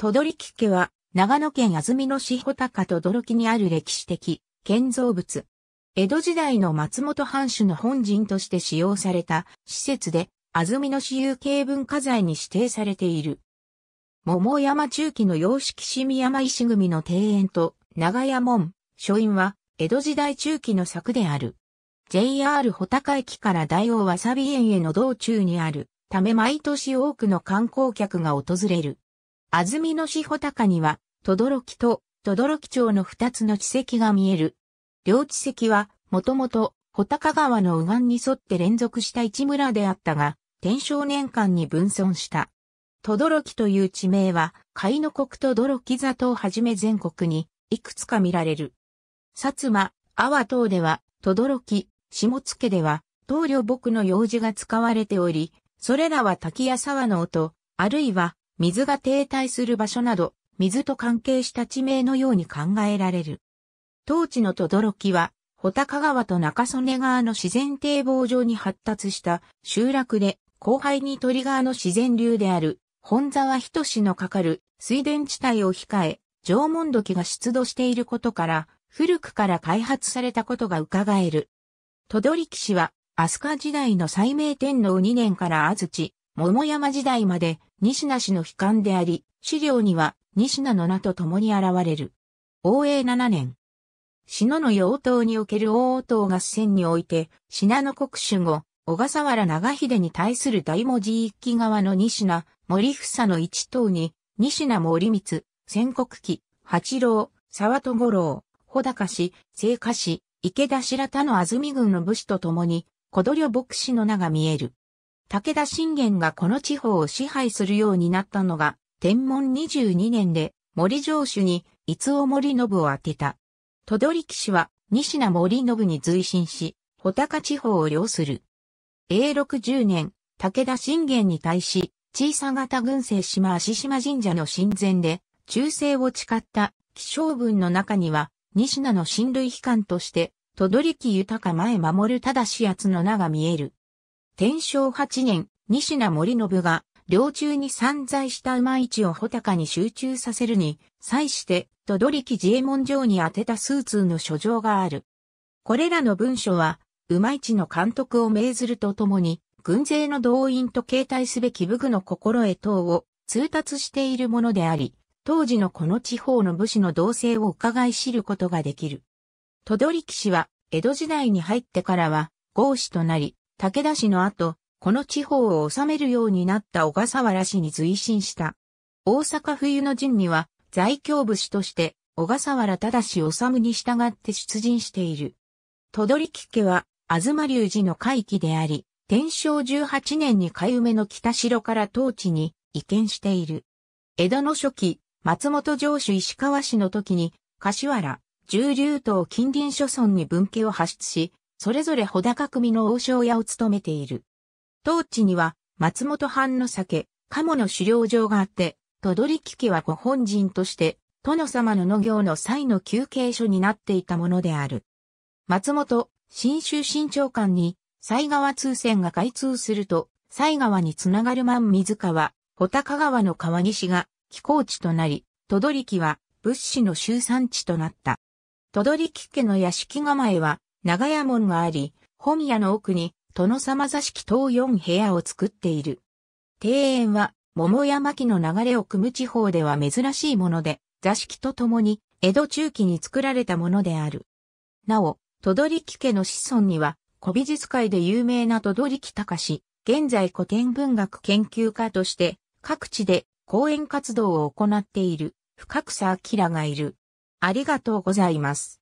戸取家は、長野県安曇野市穂高と驚にある歴史的建造物。江戸時代の松本藩主の本陣として使用された施設で、安曇野市有形文化財に指定されている。桃山中期の洋式清見山石組の庭園と長屋門、書院は江戸時代中期の作である。JR 穂高駅から大王わさび園への道中にあるため毎年多くの観光客が訪れる。安曇野市穂高には、轟と轟町の二つの地石が見える。両地石は、もともと、穂高川の右岸に沿って連続した一村であったが、天正年間に分村した。轟という地名は、海の国と泥木里をはじめ全国に、いくつか見られる。薩摩、阿波等では、轟、下野では、棟梁木の用事が使われており、それらは滝や沢の音、あるいは水が停滞する場所など、水と関係した地名のように考えられる。当地の轟は、穂高川と中曽根川の自然堤防上に発達した集落で、後輩に鳥川の自然流である、本沢人志のかかる水田地帯を控え、縄文土器が出土していることから、古くから開発されたことが伺える。轟市は飛鳥時代の西明天皇2年から安土、桃山時代まで西名氏の悲観であり、資料には西名の名と共に現れる。応永7年。篠の妖刀における大王合戦において、信濃国主後、小笠原長秀に対する大文字一揆側の西名、森房の一党に、西名森光、戦国記、八郎、沢戸五郎、穂高氏、聖火氏、池田白田の安住軍の武士と共に、小鳥牧師の名が見える。武田信玄がこの地方を支配するようになったのが、天文22年で森城主に伊尾森信を当てた。戸取氏は西名森信に随心し、穂高地方を領する。永禄10年、武田信玄に対し、小さ型軍政島足島神社の神前で、忠誠を誓った気象文の中には、西名の親類機関として、戸取豊前守る正し奴の名が見える。天正八年、西名森信が、領中に散在した馬市を穂高に集中させるに、際して、戸取自衛門城に宛てた数通の書状がある。これらの文書は、馬市の監督を命ずるとともに、軍勢の動員と携帯すべき武具の心得等を通達しているものであり、当時のこの地方の武士の動静を伺い知ることができる。戸取氏は、江戸時代に入ってからは、豪士となり、武田氏の後、この地方を治めるようになった小笠原氏に随心した。大阪冬の陣には、在京武士として、小笠原忠治に従って出陣している。戸取家は、東隆寺の会期であり、天正18年に海梅の北城から統治に移転している。江戸の初期、松本城主石川氏の時に、柏原、重流島近隣諸村に分家を発出し、それぞれ穂高組の王将屋を務めている。当地には、松本藩の酒、鴨の狩猟場があって、戸取家はご本人として、殿様の農業の際の休憩所になっていたものである。松本、新州新長官に、西川通線が開通すると、西川につながる万水川、穂高川の川岸が寄港地となり、戸取家は物資の集産地となった。戸取家の屋敷構えは長屋門があり、本屋の奥に殿様座敷等4部屋を作っている。庭園は桃山木の流れを組む地方では珍しいもので、座敷とともに江戸中期に作られたものである。なお、戸取木家の子孫には古美術界で有名な戸取木隆現在古典文学研究家として各地で講演活動を行っている深草明がいる。ありがとうございます。